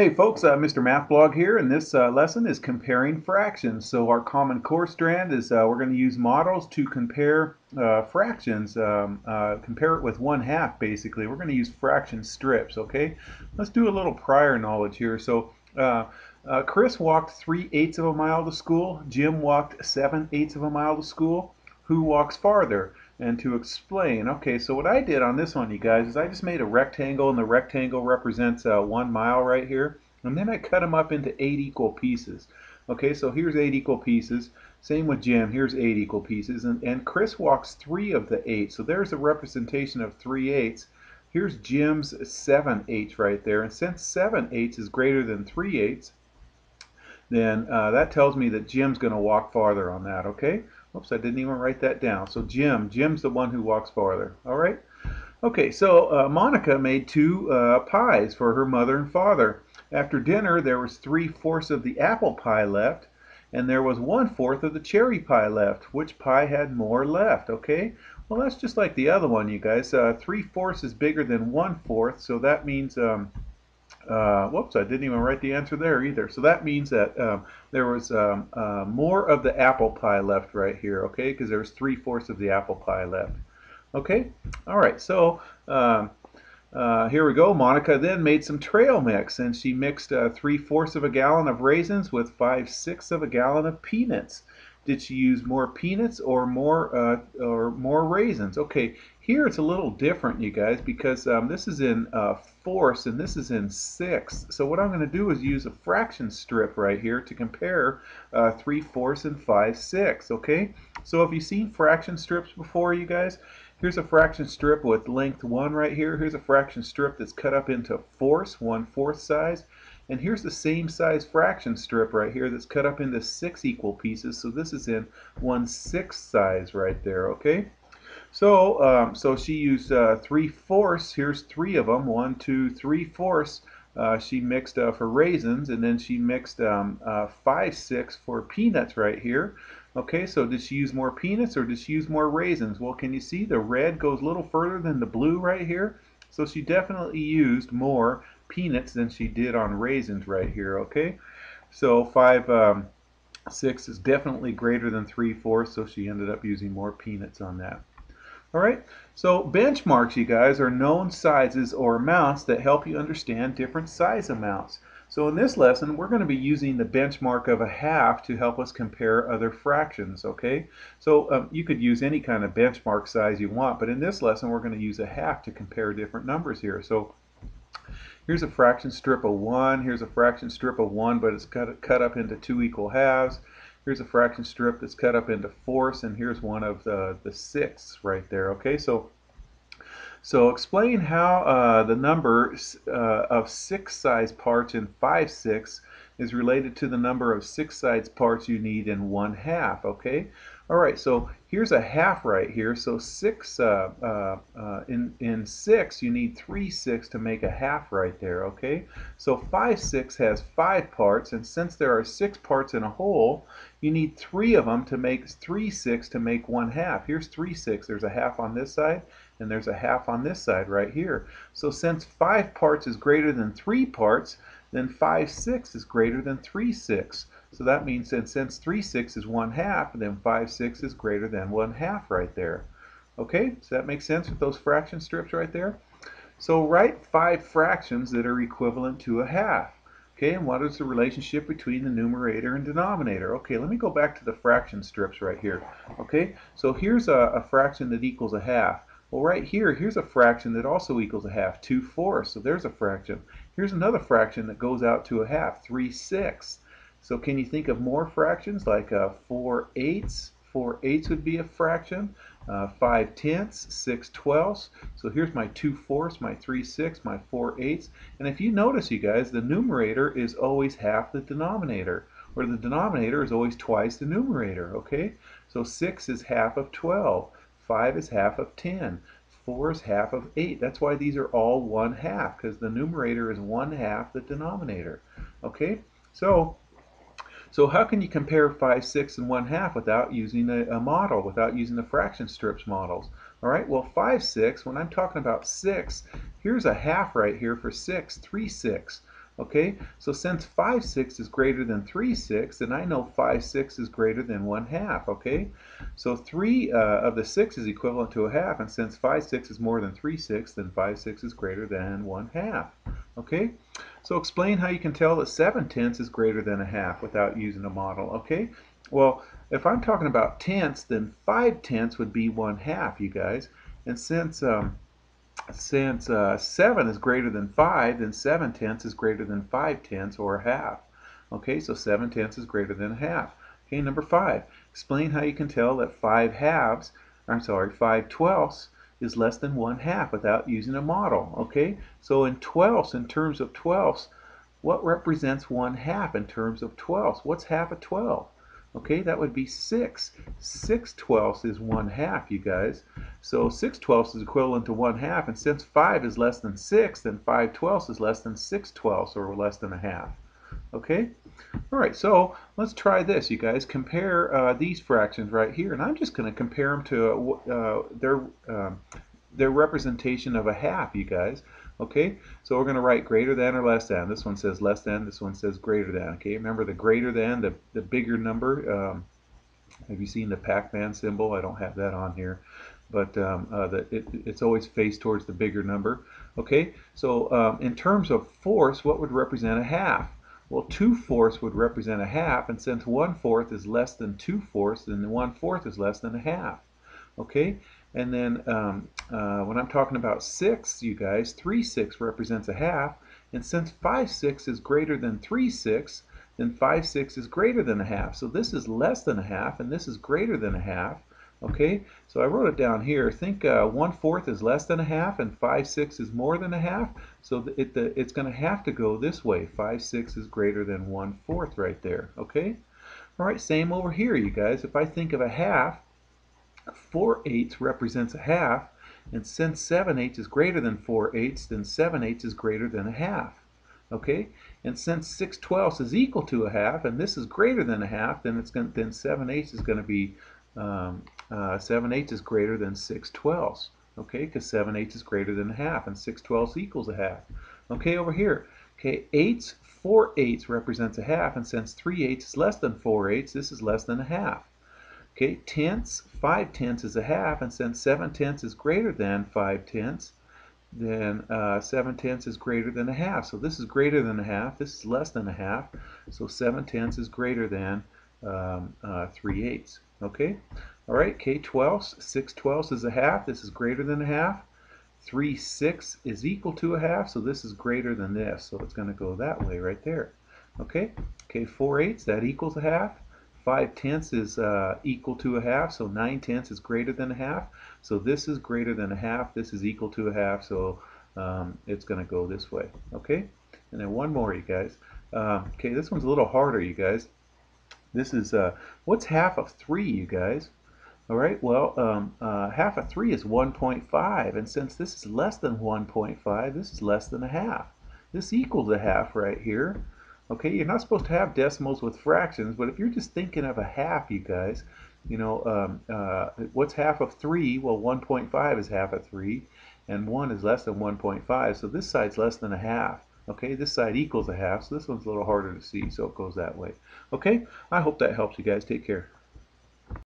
Hey folks, uh, Mr. Mathblog here, and this uh, lesson is comparing fractions. So our common core strand is uh, we're going to use models to compare uh, fractions, um, uh, compare it with one half basically. We're going to use fraction strips, okay? Let's do a little prior knowledge here. So uh, Chris walked 3 eighths of a mile to school, Jim walked 7 eighths of a mile to school. Who walks farther? And to explain. Okay, so what I did on this one, you guys, is I just made a rectangle, and the rectangle represents uh, one mile right here. And then I cut them up into eight equal pieces. Okay, so here's eight equal pieces. Same with Jim, here's eight equal pieces. And, and Chris walks three of the eight. So there's a representation of three eighths. Here's Jim's seven eighths right there. And since seven eighths is greater than three eighths, then uh, that tells me that Jim's going to walk farther on that, okay? Oops, I didn't even write that down. So Jim, Jim's the one who walks farther. All right. Okay, so uh, Monica made two uh, pies for her mother and father. After dinner, there was three-fourths of the apple pie left, and there was one-fourth of the cherry pie left. Which pie had more left, okay? Well, that's just like the other one, you guys. Uh, three-fourths is bigger than one-fourth, so that means um, uh, whoops, I didn't even write the answer there either. So that means that um, there was um, uh, more of the apple pie left right here, okay? Because there's three-fourths of the apple pie left. Okay? All right, so um, uh, here we go. Monica then made some trail mix, and she mixed uh, three-fourths of a gallon of raisins with five-sixths of a gallon of peanuts. Did she use more peanuts or more uh, or more raisins? Okay, here it's a little different, you guys, because um, this is in uh, fourths and this is in sixths. So what I'm going to do is use a fraction strip right here to compare uh, 3 fourths and 5 sixths, okay? So have you seen fraction strips before, you guys? Here's a fraction strip with length 1 right here. Here's a fraction strip that's cut up into fourths, one-fourth size. And here's the same size fraction strip right here that's cut up into six equal pieces. So this is in one sixth size right there, okay? So, um, so she used uh, 3 fourths. Here's three of them. One, two, three fourths. Uh, she mixed uh, for raisins, and then she mixed um, uh, 5 six for peanuts right here. Okay, so did she use more peanuts or did she use more raisins? Well, can you see the red goes a little further than the blue right here? So she definitely used more peanuts than she did on raisins right here, okay? So 5 um, 6 is definitely greater than 3 fourths, so she ended up using more peanuts on that. All right, so benchmarks, you guys, are known sizes or amounts that help you understand different size amounts. So in this lesson, we're going to be using the benchmark of a half to help us compare other fractions, okay? So um, you could use any kind of benchmark size you want, but in this lesson, we're going to use a half to compare different numbers here. So here's a fraction strip of 1, here's a fraction strip of 1, but it's cut, cut up into two equal halves. Here's a fraction strip that's cut up into fourths, and here's one of the, the sixths right there. Okay, so so explain how uh, the number uh, of six size parts in 5 six is related to the number of six sides parts you need in 1 half, okay? All right, so here's a half right here. So 6, uh, uh, uh, in, in 6, you need 3 6 to make a half right there, okay? So 5 6 has 5 parts, and since there are 6 parts in a whole, you need 3 of them to make 3 6 to make 1 half. Here's 3 6. There's a half on this side, and there's a half on this side right here. So since 5 parts is greater than 3 parts, then 5 6 is greater than 3 6. So that means that since 3 6 is 1 half, then 5 6 is greater than 1 half right there. Okay, so that makes sense with those fraction strips right there? So write five fractions that are equivalent to a half. Okay, and what is the relationship between the numerator and denominator? Okay, let me go back to the fraction strips right here. Okay, so here's a, a fraction that equals a half. Well, right here, here's a fraction that also equals a half, 2 fourths. So there's a fraction. Here's another fraction that goes out to a half, 3 sixths. So can you think of more fractions like uh, 4 eighths? 4 eighths would be a fraction. Uh, 5 tenths, 6 twelfths. So here's my 2 fourths, my 3 sixths, my 4 eighths. And if you notice, you guys, the numerator is always half the denominator, or the denominator is always twice the numerator, okay? So 6 is half of 12. 5 is half of 10. 4 is half of 8. That's why these are all 1 half, because the numerator is 1 half the denominator. Okay, so so how can you compare 5 6 and 1 half without using a, a, model, without using the fraction strips models? All right, well 5 6, when I'm talking about 6, here's a half right here for 6, 3 6. Okay, so since 5 6 is greater than 3 6, then I know 5 6 is greater than 1 half, okay? So 3 uh, of the 6 is equivalent to a half, and since 5 6 is more than 3 6, then 5 6 is greater than 1 half, okay? So explain how you can tell that 7 tenths is greater than a half without using a model, okay? Well, if I'm talking about tenths, then 5 tenths would be 1 half, you guys. And since um, since uh, 7 is greater than 5, then 7 tenths is greater than 5 tenths or a half. Okay, so 7 tenths is greater than a half. Okay, number 5. Explain how you can tell that 5 halves, I'm sorry, 5 twelfths is less than 1 half without using a model. Okay, so in twelfths, in terms of twelfths, what represents 1 half in terms of twelfths? What's half of 12? Okay, that would be 6. 6 twelfths is 1 half, you guys. So 6 twelfths is equivalent to 1 half, and since 5 is less than 6, then 5 twelfths is less than 6 twelfths, or less than a half. Okay? All right, so let's try this, you guys. Compare uh, these fractions right here, and I'm just going to compare them to uh, their, um, their representation of a half, you guys. Okay, so we're going to write greater than or less than. This one says less than, this one says greater than. Okay, remember the greater than, the, the bigger number. Um, have you seen the Pac-Man symbol? I don't have that on here, but um, uh, the, it, it's always faced towards the bigger number. Okay, so um, in terms of fourths, what would represent a half? Well, 2 fourths would represent a half, and since 1 fourth is less than 2 fourths, then 1 fourth is less than a half. Okay, and then um, uh, when I'm talking about 6, you guys, 3 6 represents a half. And since 5 6 is greater than 3 6, then 5 6 is greater than a half. So this is less than a half, and this is greater than a half. Okay, so I wrote it down here. Think uh, 1 fourth is less than a half, and 5 6 is more than a half. So it, the, it's going to have to go this way. 5 6 is greater than 1 fourth right there. Okay? All right, same over here, you guys. If I think of a half, 4 eighths represents a half, and since 7 eighths is greater than 4 eighths, then 7 eighths is greater than a half. Okay, and since 6 twelfths is equal to a half, and this is greater than a half, then it's going then 7 eighths is going to be um, uh, 7 eighths is greater than 6 twelfths. Okay, because 7 eighths is greater than a half, and 6 twelfths equals a half. Okay, over here. Okay, eighths, 4 eighths represents a half, and since 3 eighths is less than 4 eighths, this is less than a half. Okay, tenths, 5 tenths is a half, and since 7 tenths is greater than 5 tenths, then uh, 7 tenths is greater than a half. So this is greater than a half, this is less than a half, so 7 tenths is greater than um, uh, 3 eighths. Okay, all right, K twelfths, 6 twelfths is a half, this is greater than a half. 3 6 is equal to a half, so this is greater than this, so it's going to go that way right there. Okay, K 4 eighths, that equals a half. 5 tenths is uh, equal to a half, so 9 tenths is greater than a half. So this is greater than a half, this is equal to a half, so um, it's going to go this way. Okay? And then one more, you guys. Um, okay, this one's a little harder, you guys. This is, uh, what's half of 3, you guys? All right, well, um, uh, half of 3 is 1.5, and since this is less than 1.5, this is less than a half. This equals a half right here. Okay, you're not supposed to have decimals with fractions, but if you're just thinking of a half, you guys, you know, um, uh, what's half of 3? Well, 1.5 is half of 3, and 1 is less than 1.5, so this side's less than a half. Okay, this side equals a half, so this one's a little harder to see, so it goes that way. Okay, I hope that helps you guys. Take care.